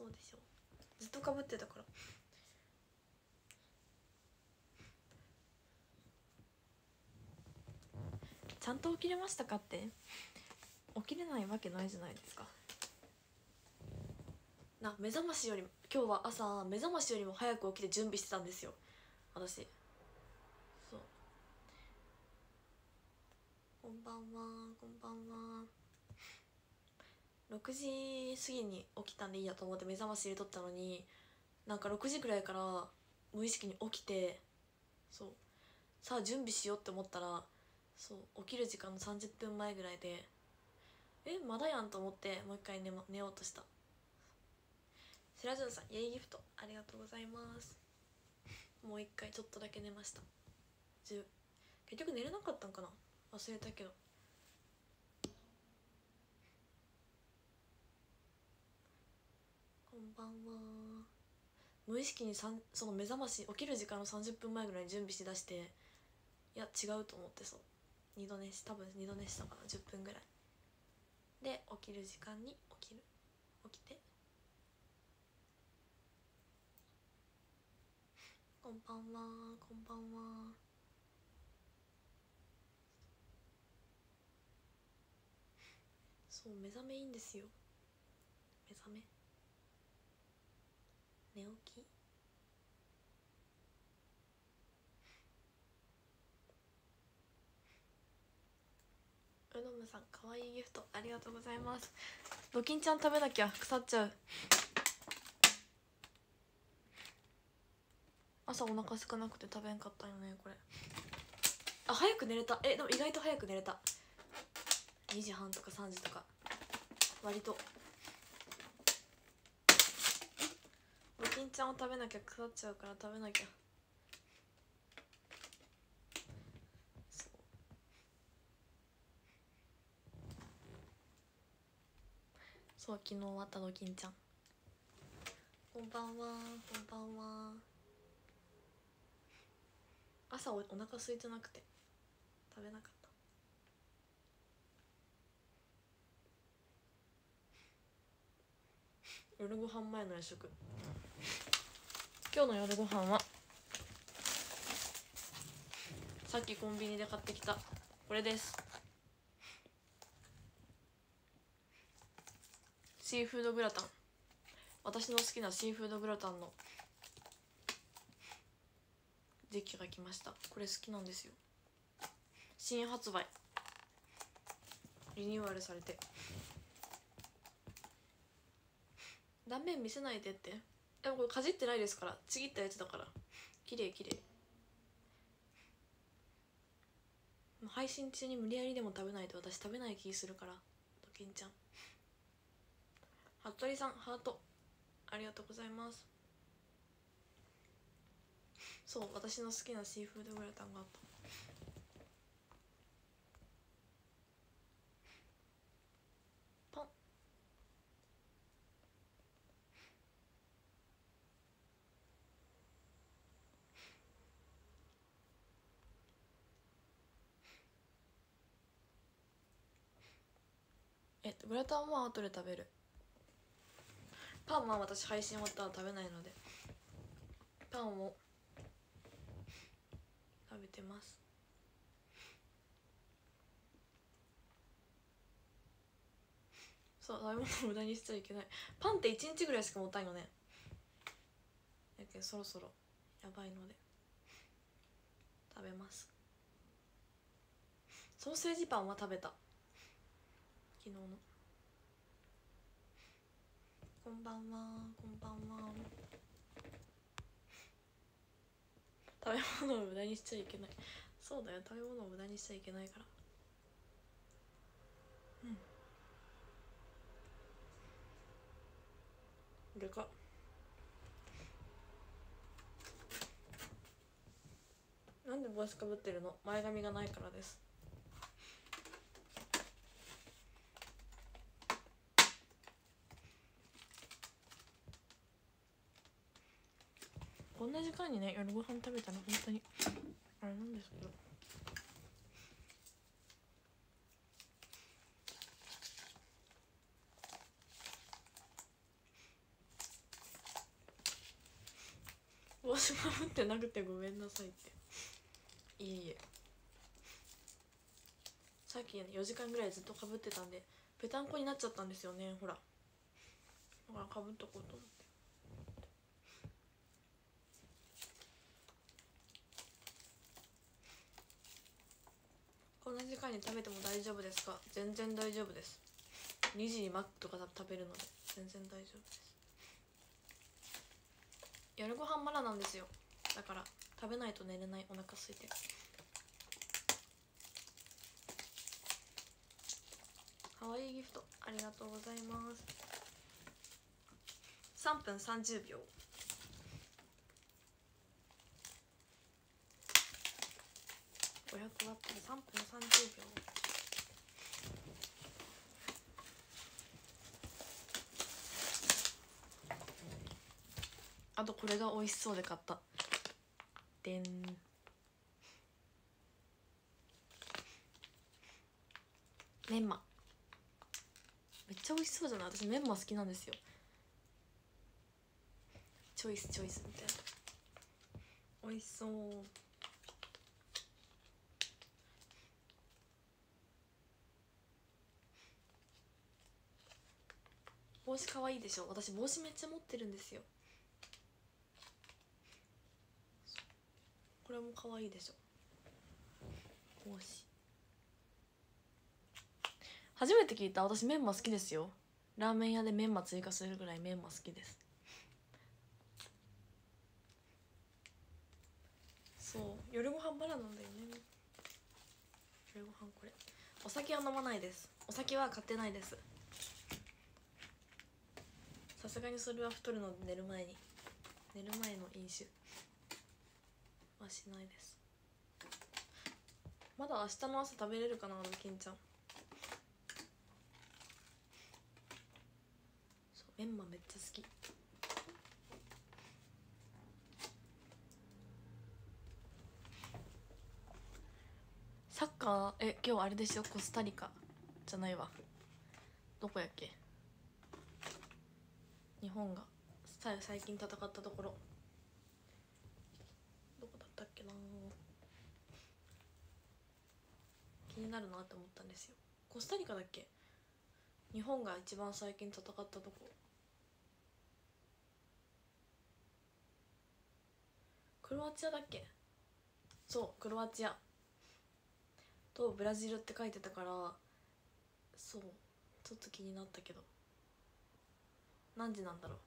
そうでしょ。ずっとかぶってたから。ちゃんと起きれましたかって？起きれないわけないじゃないですか。な目覚ましより今日は朝目覚ましよりも早く起きて準備してたんですよ。私。そう。こんばんはこんばんは6時過ぎに起きたんでいいやと思って目覚まし入れとったのになんか6時くらいから無意識に起きてそう。さあ準備しようって思ったらそう起きる時間の30分前ぐらいでえまだやんと思ってもう一回寝,、ま、寝ようとした。白潤さんイエイギフトありがとうございます。もう一回ちょっとだけ寝ました。結局寝れなかったんかな？忘れたけど。んばんは。無意識にその目覚まし起きる時間の30分前ぐらいに準備しだしていや違うと思ってそう。二度寝し多分二度寝したかな。10分ぐらい。で起きる時間に起きる。起きて。こんばんは。こんばんは。そう目覚めいいんですよ。目覚め。寝起き？うどむさんかわいいギフトありがとうございます。ドキンちゃん食べなきゃ腐っちゃう。朝お腹空かなくて食べんかったよねこれ。あ早く寝れた。えでも意外と早く寝れた。2時半とか3時とか。割と。ドキンちゃんを食べなきゃ腐っちゃうから食べなきゃ。そう。昨日終わったドキンちゃん。こんばんはこんばんは。朝おお腹空いてなくて食べなかった。夜ご飯前の夜食今日の夜ご飯はさっきコンビニで買ってきたこれです。シーフードグラタン。私の好きなシーフードグラタンの時期が来ました。これ好きなんですよ。新発売。リニューアルされて。断面見せないでって。でもこれかじってないですからちぎったやつだから。綺麗綺麗。配信中に無理やりでも食べないと私食べない気するからドキンちゃん。服部さんハート。ありがとうございます。そう私の好きなシーフードグラタンがあった。グラタンは後で食べる。パンは私配信終わったら食べないのでパンを食べてます。そう食べ物を無駄にしちゃいけない。パンって1日ぐらいしか持たんよね。やけんそろそろやばいので食べます。ソーセージパンは食べた。昨日の。こんばんはこんばんは。食べ物を無駄にしちゃいけない。そうだよ食べ物を無駄にしちゃいけないから。うん。でかなんで帽子かぶってるの？前髪がないからです。こんな時間にね夜ご飯食べたら本当にあれなんですけど。帽子かぶってなくてごめんなさいっていいえさっき、ね、4時間ぐらいずっとかぶってたんでぺたんこになっちゃったんですよねほらだからかぶっとこうと思って。間に食べても大丈夫ですか？全然大丈夫です。2時にマックとか食べるので全然大丈夫です。夜ご飯まだなんですよ。だから食べないと寝れないお腹空いて。かわいいギフトありがとうございます。3分30秒。500ワットで3分30秒。あとこれが美味しそうで買った。でん。メンマ。めっちゃ美味しそうじゃない？私メンマ好きなんですよ。チョイスチョイスみたいな。美味しそう。帽子かわいいでしょ？私帽子めっちゃ持ってるんですよ。これも可愛いでしょ？帽子。初めて聞いた。私メンマ好きですよ。ラーメン屋でメンマ追加するぐらいメンマ好きです。そう。夜ご飯バラなんだよね。夜ご飯これ。お酒は飲まないです。お酒は買ってないです。さすがにそれは太るので寝る前に。寝る前の飲酒。はしないです。まだ明日の朝食べれるかなルキンちゃん。そうメンマめっちゃ好き。サッカー？え今日あれでしょ？コスタリカじゃないわ。どこやっけ？本が最近戦ったところ。どこだったっけな。気になるなって思ったんですよ。コスタリカだっけ？日本が一番最近戦ったとこ。クロアチアだっけ？そうクロアチア。とブラジルって書いてたからそうちょっと気になったけど。何時なんだろう？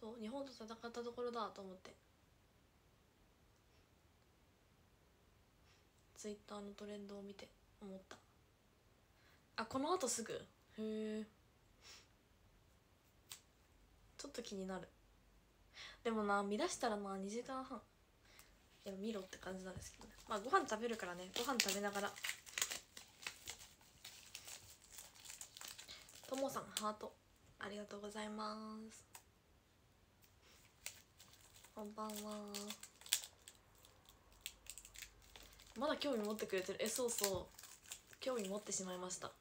そう日本と戦ったところだと思って。ツイッターのトレンドを見て思った。あこのあとすぐ？へえちょっと気になる。でもな見出したらな2時間半。いや見ろって感じなんですけどね。まあご飯食べるからね。ご飯食べながら。ともさんハート。ありがとうございます。こんばんは。まだ興味持ってくれてる。えそうそう。興味持ってしまいました。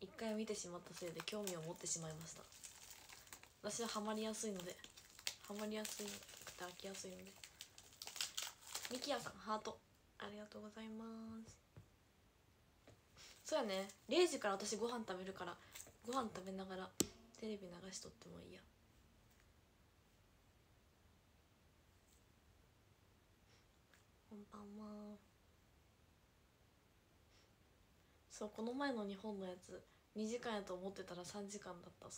一回見てしまったせいで興味を持ってしまいました。私はハマりやすいので。ハマりやすいのくて飽きやすいのでミキヤさんハート。ありがとうございます。そうやね。0時から私ご飯食べるからご飯食べながらテレビ流しとってもいいや。こんばんは。そうこの前の日本のやつ2時間やと思ってたら3時間だった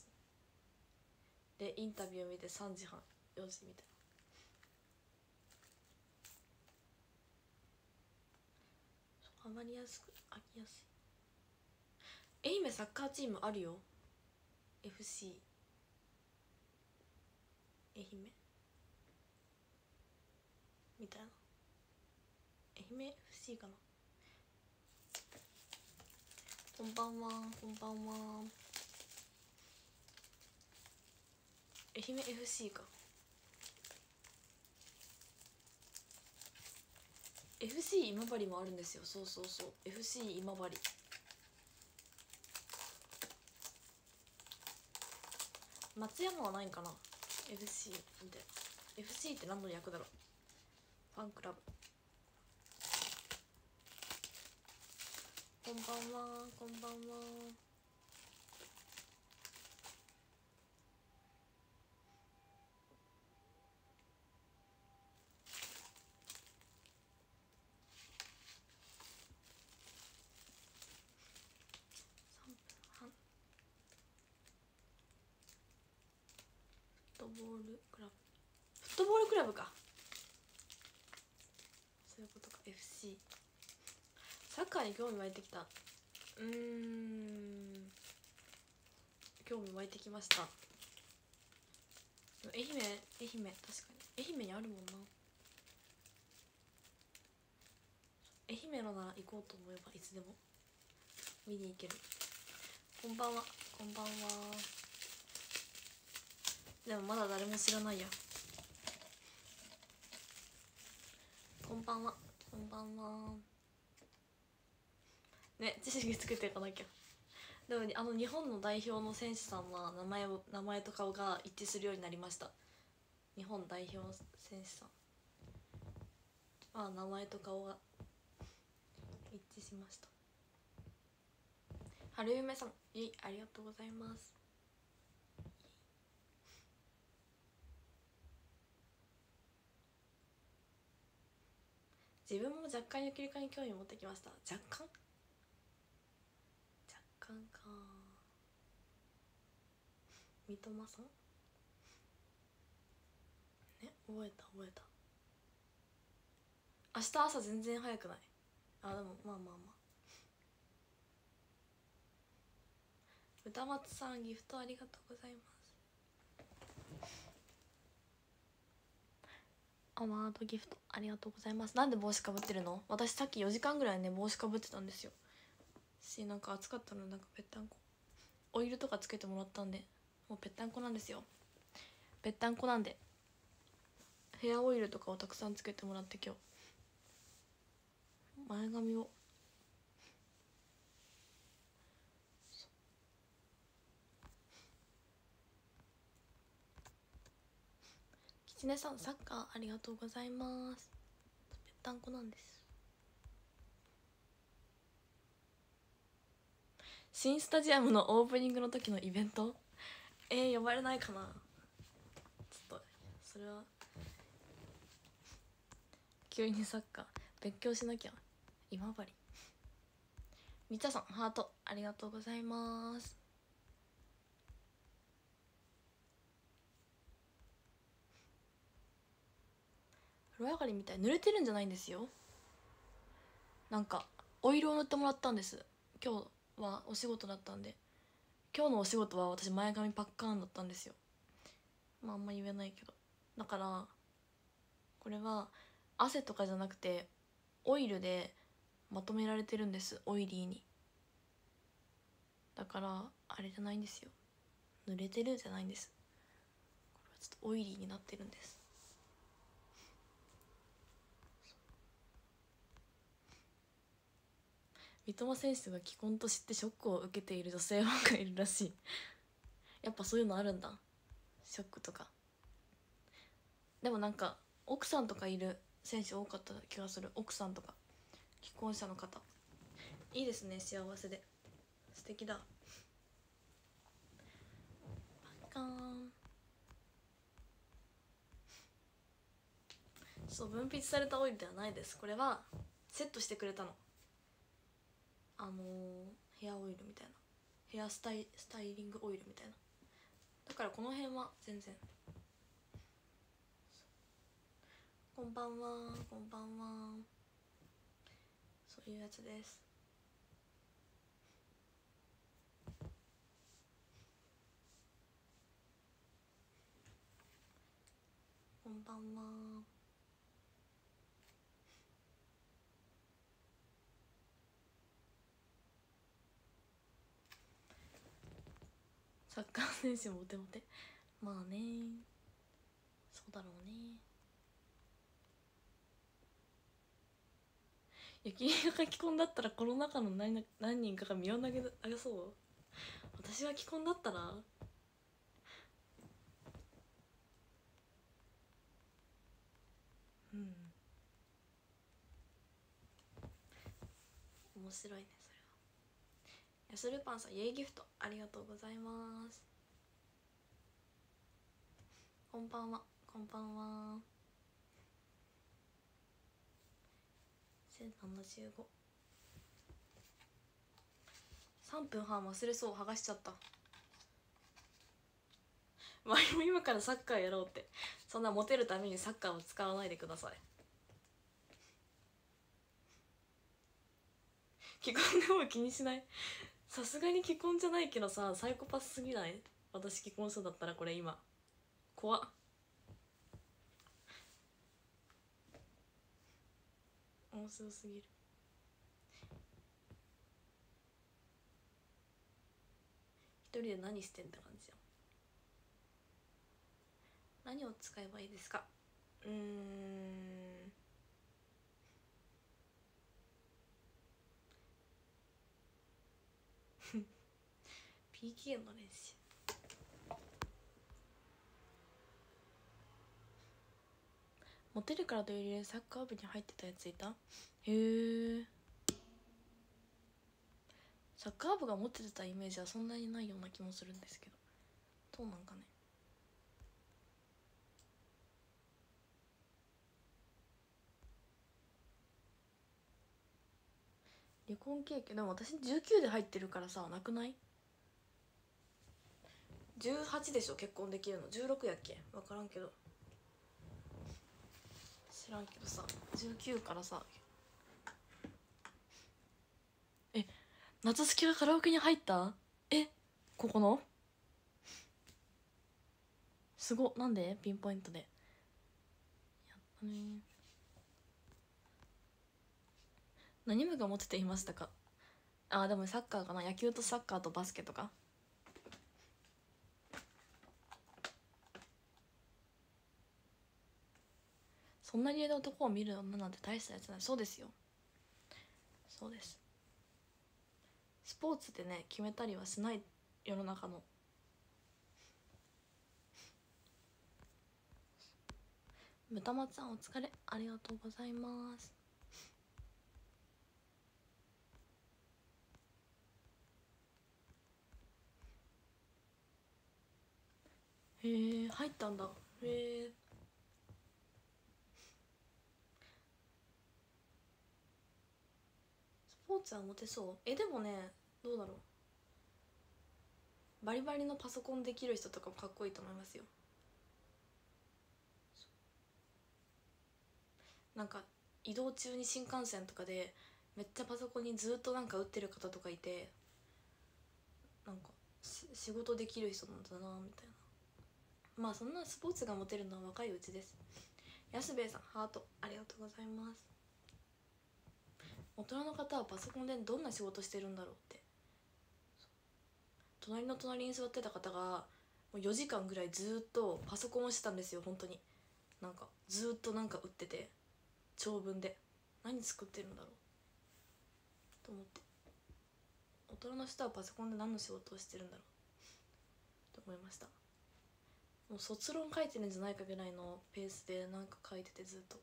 でインタビュー見て3時半4時みたいな。ハマりやすく飽きやすい。愛媛サッカーチームあるよ。FC 愛媛？みたいな。愛媛？FC かな。こんばんは。こんばんは。愛媛 FC か。FC 今治もあるんですよ。そうそうそう。FC 今治。松山はないんかな？FC みたいな FC って何の役だろう？ファンクラブ。こんばんはこんばんは。ボールクラブ。フットボールクラブか。そういうことか。FC サッカーに興味湧いてきた。うん。興味湧いてきました。愛媛愛媛確かに。愛媛にあるもんな。愛媛のなら行こうと思えばいつでも。見に行ける。こんばんは。こんばんは。でもまだ誰も知らないや。こんばんは。こんばんは。ね知識つけていかなきゃ。でもあの日本の代表の選手さんは名前を名前と顔が一致するようになりました。日本代表選手さん。あ名前と顔が一致しました。春夢さんいありがとうございます。自分も若干ゆきりかに興味持ってきました。若干？若干か。三笘さん？ね？覚えた？覚えた。明日朝全然早くない？あでもまあまあまあ。歌松さんギフトありがとうございます。アードギフトありがとうございます。なんで帽子かぶってるの？私さっき4時間ぐらいね帽子かぶってたんですよ。しなんか暑かったのなんかぺったんこ。オイルとかつけてもらったんでもうぺったんこなんですよ。ぺったんこなんで。ヘアオイルとかをたくさんつけてもらって今日。前髪をちねさんサッカーありがとうございます。ぺったんこなんです。新スタジアムのオープニングの時のイベント？えー、呼ばれないかな。ちょっとそれは。急にサッカー勉強しなきゃ。今治。みちゃさんハートありがとうございます。風呂上がりみたい濡れてるんじゃないんですよ。なんかオイルを塗ってもらったんです。今日はお仕事だったんで。今日のお仕事は私前髪パッカーンだったんですよ。まああんま言えないけど。だからこれは汗とかじゃなくてオイルでまとめられてるんです。オイリーに。だからあれじゃないんですよ。濡れてるじゃないんです。これはちょっとオイリーになってるんです。三笘選手が既婚と知ってショックを受けている女性ファンがいるらしい。やっぱそういうのあるんだ。ショックとか。でもなんか奥さんとかいる選手多かった気がする。奥さんとか。既婚者の方。いいですね幸せで。素敵だ。パッカーン。そう分泌されたオイルではないです。これはセットしてくれたの。あのヘアオイルみたいな。ヘアスタイスタイリングオイルみたいな。だからこの辺は全然。こんばんはこんばんは。そういうやつです。こんばんは。サッカー選手モテモテ。まあね。そうだろうね。雪が書き込んだったらこの中の何何人かが身を投げ投げそう？私が既婚だったら？うん。面白いね。ヤスルパンさんイエイギフトありがとうございます。こんばんは。こんばんは。1075 3分半忘れそう剥がしちゃった。前も今からサッカーやろうって。そんなモテるためにサッカーを使わないでください。既婚でも気にしない。さすがに既婚じゃないけどさサイコパスすぎない？私既婚者だったらこれ今。怖っ。面白すぎる。一人で何してんって感じや何を使えばいいですか？うん。PK の練習。モテるからという理由でサッカー部に入ってたやついた？へえサッカー部が持ってたイメージはそんなにないような気もするんですけど。どうなんかね。離婚経験。でも私19で入ってるからさなくない？18でしょ？結婚できるの？16やっけ？分からんけど。知らんけどさ。19からさ。え夏月がカラオケに入った？えここの？すごなんで？ピンポイントで。やったね。何部が持ってていましたか？あでもサッカーかな。野球とサッカーとバスケとか。そんなに男を見る女なんて大したやつない。そうですよ。そうです。スポーツでね決めたりはしない世の中の。豚松さんお疲れ。ありがとうございます。へえ入ったんだ。へえスポーツはモテそう？えでもねどうだろう。バリバリのパソコンできる人とかもかっこいいと思いますよ。なんか移動中に新幹線とかでめっちゃパソコンにずっとなんか打ってる方とかいてなんか仕事できる人なんだなみたいな。まあそんなスポーツがモテるのは若いうちです。安兵衛さんハートありがとうございます。大人の方はパソコンでどんな仕事してるんだろうって。隣の隣に座ってた方がもう4時間ぐらいずっとパソコンをしてたんですよ本当に。なんかずっとなんか打ってて長文で。何作ってるんだろう。と思って。大人の人はパソコンで何の仕事をしてるんだろう。と思いました。もう卒論書いてるんじゃないかぐらいのペースでなんか書いててずっと。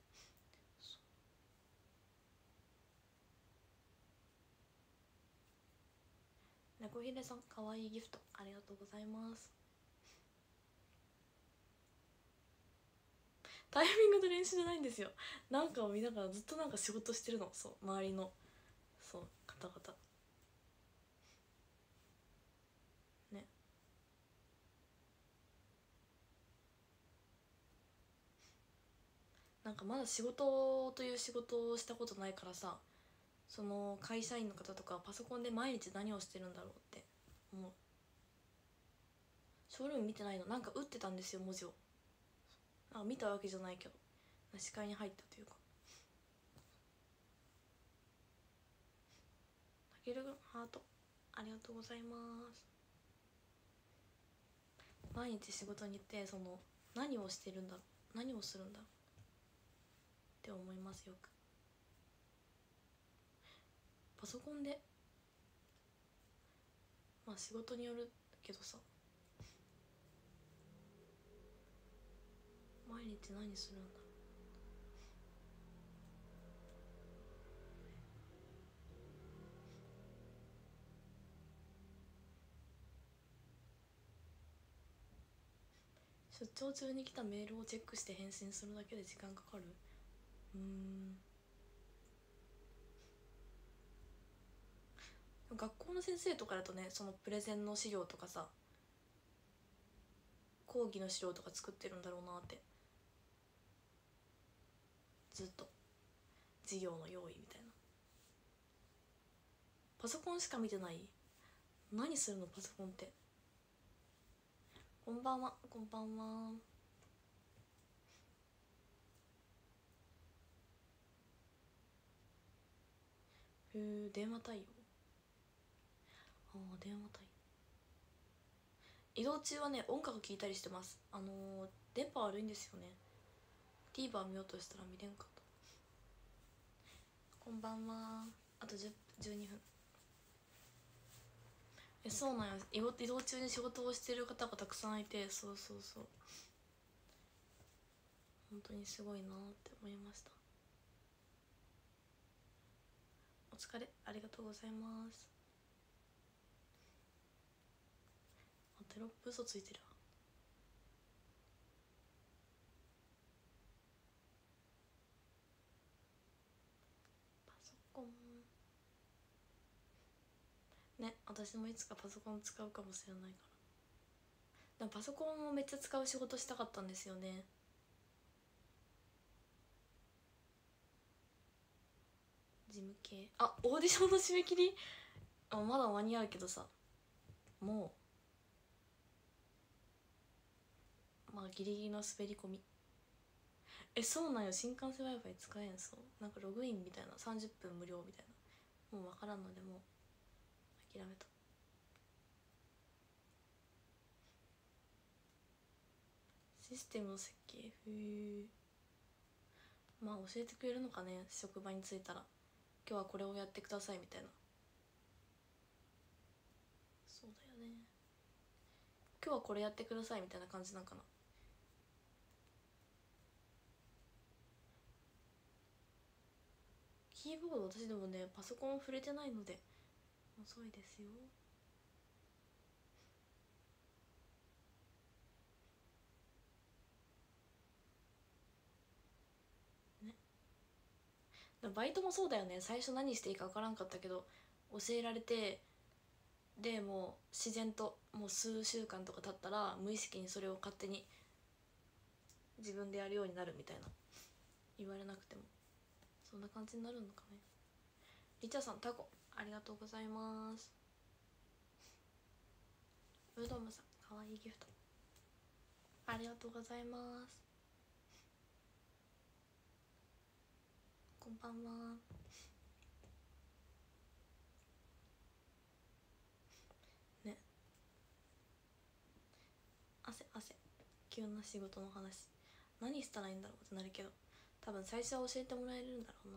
猫ひれさんかわいいギフトありがとうございます。タイミングの練習じゃないんですよ。なんかを見ながらずっとなんか仕事してるの。そう周りのそう方々。ね。なんかまだ仕事という仕事をしたことないからさ。その会社員の方とかパソコンで毎日何をしてるんだろうって思う。ショールーム見てないの？なんか打ってたんですよ文字を。あ見たわけじゃないけど。視界に入ったというか。たけるハート。ありがとうございます。毎日仕事に行ってその何をしてるんだ何をするんだって思いますよく。パソコンで。まあ仕事によるけどさ。毎日何するんだろう。出張中に来たメールをチェックして返信するだけで時間かかる？うーん。学校の先生とかだとねそのプレゼンの資料とかさ講義の資料とか作ってるんだろうなって。ずっと。授業の用意みたいな。パソコンしか見てない？何するのパソコンって。こんばんは。こんばんは。へえ電話対応。あ電話対移動中はね音楽聴いたりしてます。あのー、電波悪いんですよね。TVer 見ようとしたら見れんかった。こんばんは。あと10 12分。えそうなんや。移動移動中に仕事をしてる方がたくさんいてそうそうそう。本当にすごいなって思いました。お疲れ。ありがとうございます。テロップ嘘ついてるわ。パソコン。ね私もいつかパソコン使うかもしれないから。でもパソコンをめっちゃ使う仕事したかったんですよね。事務系。あオーディションの締め切り？あまだ間に合うけどさ。もうまあギリギリの滑り込み。えそうなんよ。新幹線 w i f i 使えんそうなんかログインみたいな。30分無料みたいな。もう分からんのでもう諦めた。システムの設計？へえまあ教えてくれるのかね？職場に着いたら。今日はこれをやってくださいみたいな。そうだよね。今日はこれやってくださいみたいな感じなんかな。キーボード私でもねパソコン触れてないので遅いですよ。ね？バイトもそうだよね。最初何していいか分からんかったけど教えられてでもう自然ともう数週間とか経ったら無意識にそれを勝手に自分でやるようになるみたいな。言われなくても。そんな感じになるのかね。リチャさんタコありがとうございます。ウドムさんかわいいギフト。ありがとうございます。こんばんは。ね。汗汗。急な仕事の話。何したらいいんだろうってなるけど。多分最初は教えてもらえるんだろう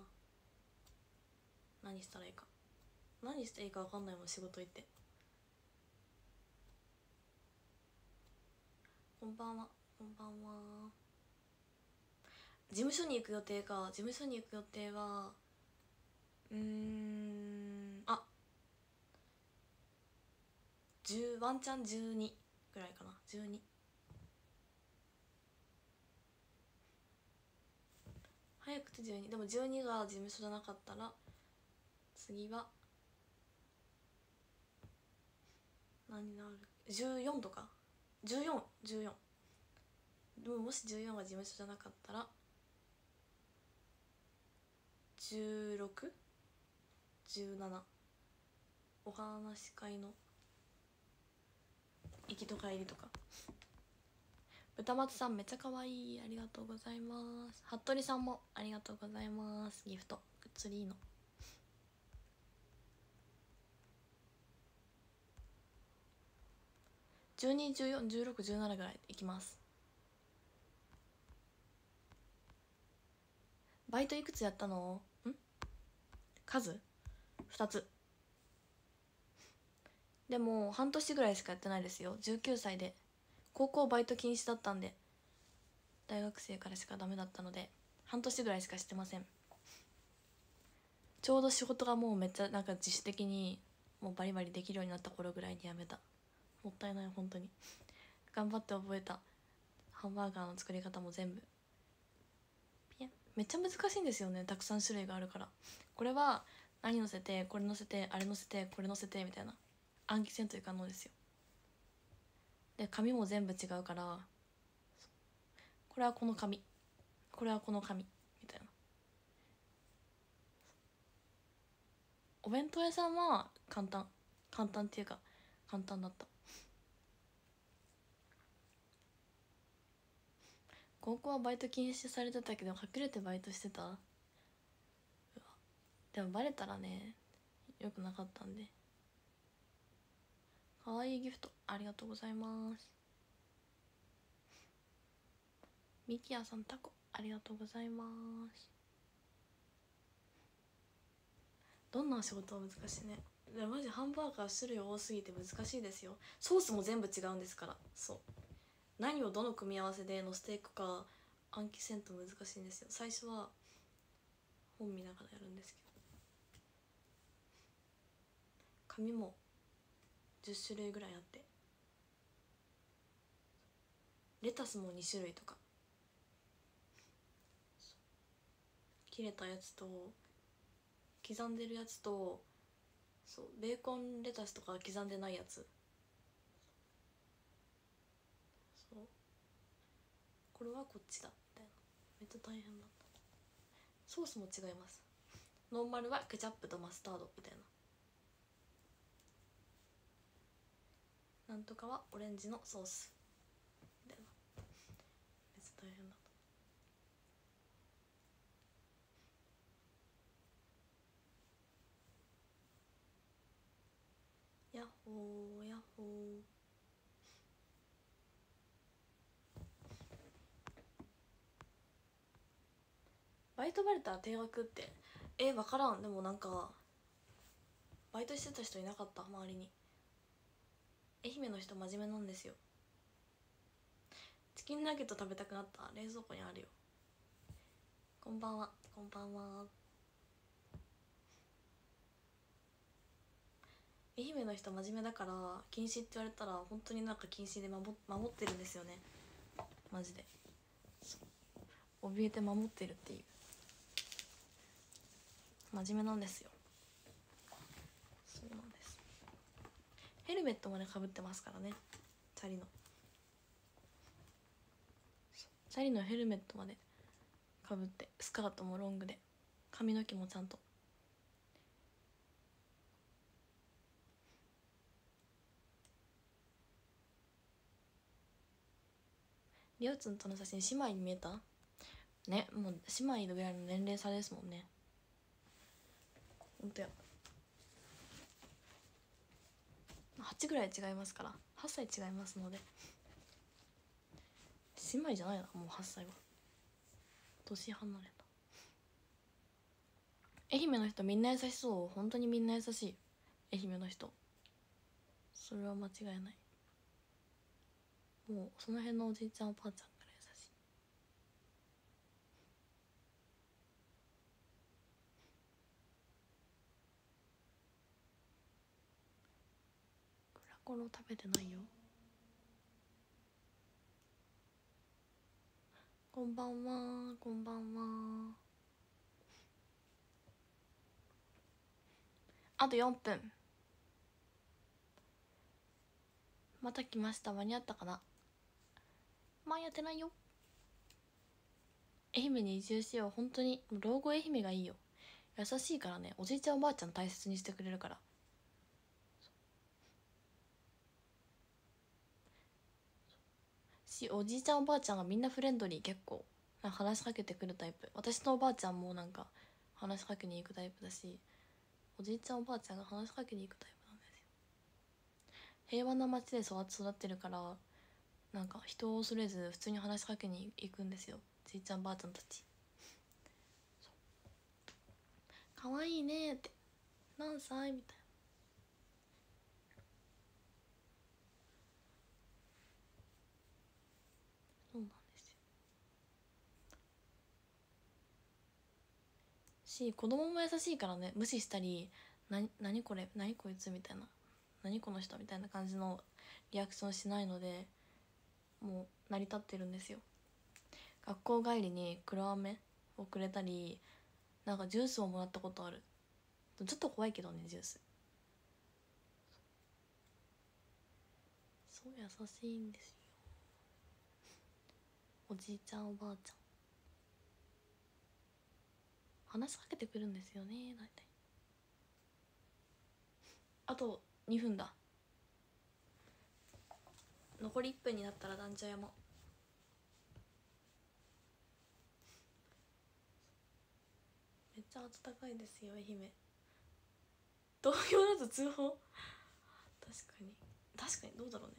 な。何したらいいか。何していいか分かんないもん仕事行って。こんばんは。こんばんは。事務所に行く予定か。事務所に行く予定はうんあ。10ワンチャン12ぐらいかな。12早くて12でも12が事務所じゃなかったら次は何になる？14とか？1414でももし14が事務所じゃなかったら1617お話し会の行きと帰りとか。豚松さんめっちゃ可愛い。ありがとうございます。服部さんもありがとうございます。ギフト。ツリーの12141617ぐらいいきます。バイトいくつやったの？ん？数？2つ。でも半年ぐらいしかやってないですよ。19歳で高校バイト禁止だったんで大学生からしかダメだったので半年ぐらいしかしてません。ちょうど仕事がもうめっちゃなんか自主的にもうバリバリできるようになった頃ぐらいにやめた。もったいない本当に。頑張って覚えた。ハンバーガーの作り方も全部。めっちゃ難しいんですよねたくさん種類があるから。これは何乗せてこれ乗せてあれ乗せてこれ乗せてみたいな。暗記せんという可能ですよ。で紙も全部違うからこれはこの紙これはこの紙みたいな。お弁当屋さんは簡単。簡単っていうか簡単だった。高校はバイト禁止されてたけど隠れてバイトしてた？でもバレたらねよくなかったんで。かわいギフトありがとうございます。ミキヤさんタコありがとうございます。どんな仕事は難しいね。でマジハンバーガー種類多すぎて難しいですよ。ソースも全部違うんですから。そう。何をどの組み合わせでのせていくか暗記せんと難しいんですよ。最初は本見ながらやるんですけど。紙も10種類ぐらいあって。レタスも2種類とか。切れたやつと刻んでるやつとそうベーコンレタスとか刻んでないやつ。そう。これはこっちだ。みたいな。めっちゃ大変だった。ソースも違います。ノーマルはケチャップとマスタード。みたいな。なんとかはオレンジのソース。みたいなめっちゃ大変だったヤッホーヤッホー。バイトバレたら定額って。え分からん。でもなんかバイトしてた人いなかった？周りに。愛媛の人真面目なんですよ。チキンナゲット食べたくなった。冷蔵庫にあるよ。こんばんは。こんばんは。愛媛の人真面目だから禁止って言われたら本当になんか禁止で守守ってるんですよね。マジで。怯えて守ってるっていう。真面目なんですよそうなんですヘルメットまでかぶってますからね。チャリの。チャリのヘルメットまでかぶってスカートもロングで。髪の毛もちゃんと。りょうつんとの写真姉妹に見えた？ねもう姉妹ぐらいの年齢差ですもんね。ほんとや。8ぐらい違いますから8歳違いますので。姉妹じゃないなもう8歳は。年離れた。愛媛の人みんな優しそう。本当にみんな優しい。愛媛の人。それは間違いない。もうその辺のおじいちゃんおばあちゃんから優しいグラコロ食べてないよ。こんばんはこんばんは。あと4分。また来ました。間に合ったかな？間に合ってないよ。愛媛に移住しよう。本当に。老後愛媛がいいよ。優しいからね。おじいちゃんおばあちゃん大切にしてくれるから。おじいちゃんおばあちゃんがみんなフレンドリー結構。話しかけてくるタイプ。私のおばあちゃんもなんか話しかけに行くタイプだしおじいちゃんおばあちゃんが話しかけに行くタイプなんですよ。平和な街で育育ってるからなんか人を恐れず普通に話しかけに行くんですよ。じいちゃんばあちゃんたち。かわいいねって。何歳みたいなそうなんですよし子供も優しいからね無視したり「な何これ何こいつ」みたいな「何この人」みたいな感じのリアクションしないのでもう成り立ってるんですよ。学校帰りに黒飴をくれたりなんかジュースをもらったことある。ちょっと怖いけどねジュース。そう優しいんですよ。おじいちゃんおばあちゃん。話しかけてくるんですよね大体。あと2分だ。残り1分になったら団長山めっちゃ暖かいですよ愛媛。東京だと通報？確かに。確かにどうだろうね。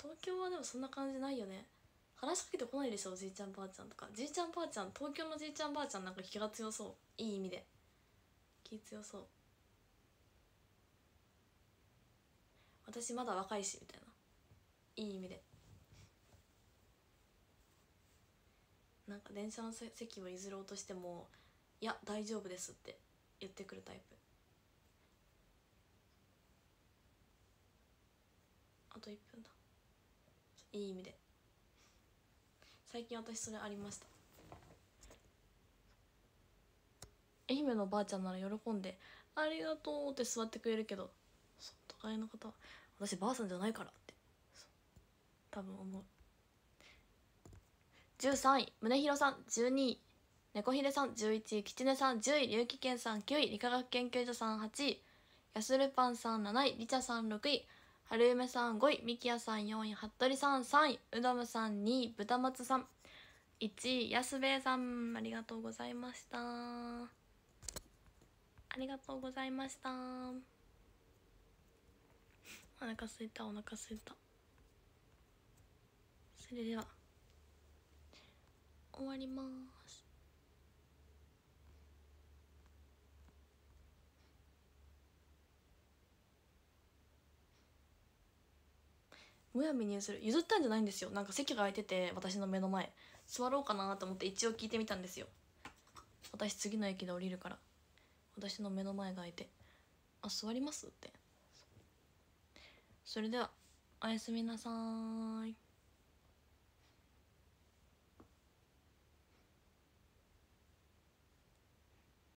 東京はでもそんな感じないよね。話しかけてこないでしょおじいちゃんばあちゃんとか。じいちゃんばあちゃん東京のじいちゃんばあちゃんなんか気が強そう。いい意味で。気強そう。私まだ若いしみたいな。いい意味で。なんか電車の席を譲ろうとしても「いや大丈夫です」って言ってくるタイプ。あと1分だ。いい意味で。最近私それありました。愛媛のばあちゃんなら喜んで「ありがとう」って座ってくれるけど都会の方は私ばあさんじゃないからって多分思う。13位宗弘さん12位猫ひれさん11位きちねさん10位龍樹健さん9位理化学研究所さん8位やするパンさん7位りちゃさん6位春梅さん5位みきやさん4位服部さん3位うどむさん2位豚松さん1位安兵衛さんありがとうございました。ありがとうございました。お腹すいたお腹すいた。それでは終わります。むやみに譲る。譲ったんじゃないんですよ。なんか席が空いてて私の目の前。座ろうかなと思って一応聞いてみたんですよ。私次の駅で降りるから。私の目の前が空いて「あ座ります?」ってそれではおやすみなさい